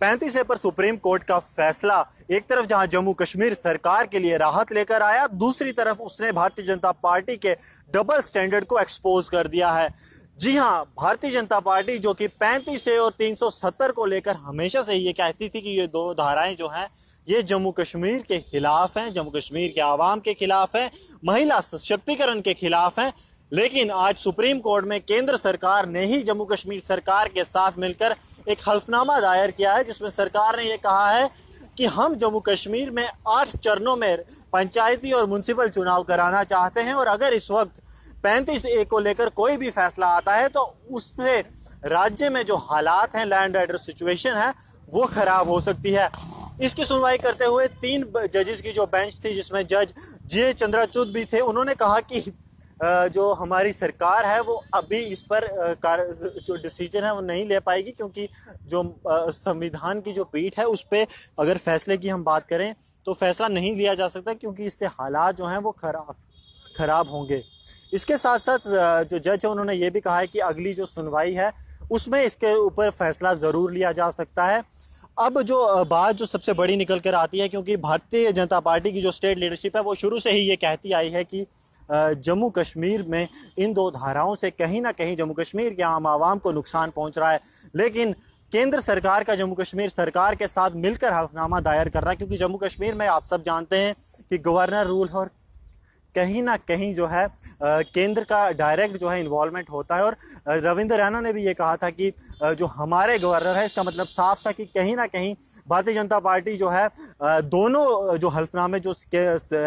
पैंतीस ए पर supreme court का फैसला। एक तरफ़ जहाँ जम्मू कश्मीर सरकार के लिए राहत लेकर आया, दूसरी तरफ़ उसने भारतीय जनता पार्टी के डबल स्टैंडर्ड को एक्सपोज कर दिया है। जी हाँ भारतीय जनता पार्टी जो कि पैंतीस ए और 370 को लेकर हमेशा से ये कहती थी कि ये दो धाराएँ जो हैं, ये जम्मू कश्मीर के खिलाफ हैं, जम्मू कश्मीर के आवाम के खिलाफ हैं, महिला सशक्तिकरण के खिलाफ हैं। लेकिन आज सुप्रीम कोर्ट में केंद्र सरकार ने ही जम्मू कश्मीर सरकार के साथ मिलकर एक हल्फनामा दायर किया है, जिसमें सरकार ने यह कहा है कि हम जम्मू कश्मीर में आठ चरणों में पंचायती और म्यूनसिपल चुनाव कराना चाहते हैं और अगर इस वक्त पैंतीस ए को लेकर कोई भी फैसला आता है तो उससे राज्य में जो हालात हैं लैंड ऑर्डर सिचुएशन है, वो खराब हो सकती है। इसकी सुनवाई करते हुए तीन जजेस की जो बेंच थी, जिसमें जज जे चंद्राचूड भी थे, उन्होंने कहा कि जो हमारी सरकार है, वो अभी इस पर जो डिसीज़न है, वो नहीं ले पाएगी क्योंकि जो संविधान की जो पीठ है, उस पर अगर फैसले की हम बात करें तो फैसला नहीं लिया जा सकता क्योंकि इससे हालात जो हैं, वो खराब खराब होंगे। इसके साथ साथ जो जज है, उन्होंने ये भी कहा है कि अगली जो सुनवाई है, उसमें इसके ऊपर फैसला ज़रूर लिया जा सकता है। अब जो बात जो सबसे बड़ी निकल कर आती है, क्योंकि भारतीय जनता पार्टी की जो स्टेट लीडरशिप है, वो शुरू से ही ये कहती आई है कि जम्मू कश्मीर में इन दो धाराओं से कहीं ना कहीं जम्मू कश्मीर के आम आवाम को नुकसान पहुँच रहा है। लेकिन केंद्र सरकार का जम्मू कश्मीर सरकार के साथ मिलकर हलफनामा दायर कर रहा है, क्योंकि जम्मू कश्मीर में आप सब जानते हैं कि गवर्नर रूल और कहीं ना कहीं जो है केंद्र का डायरेक्ट जो है इन्वॉल्वमेंट होता है। और रविंद्र रैना ने भी ये कहा था कि जो हमारे गवर्नर है, इसका मतलब साफ़ था कि कहीं ना कहीं भारतीय जनता पार्टी जो है दोनों जो हल्फनामे जो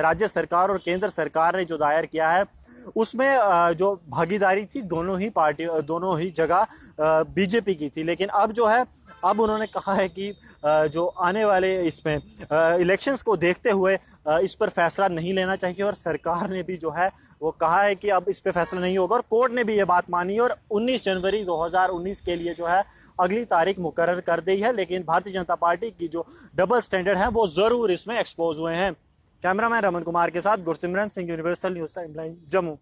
राज्य सरकार और केंद्र सरकार ने जो दायर किया है, उसमें जो भागीदारी थी, दोनों ही पार्टी दोनों ही जगह बीजेपी की थी। लेकिन अब जो है अब उन्होंने कहा है कि जो आने वाले इसमें इलेक्शंस को देखते हुए इस पर फैसला नहीं लेना चाहिए और सरकार ने भी जो है, वो कहा है कि अब इस पर फैसला नहीं होगा और कोर्ट ने भी ये बात मानी और 19 जनवरी 2019 के लिए जो है, अगली तारीख मुकर कर दी है। लेकिन भारतीय जनता पार्टी की जो डबल स्टैंडर्ड है, वो ज़रूर इसमें एक्सपोज हुए हैं। कैमरामैन रमन कुमार के साथ Gursimran Singh universal news timeline Jammu.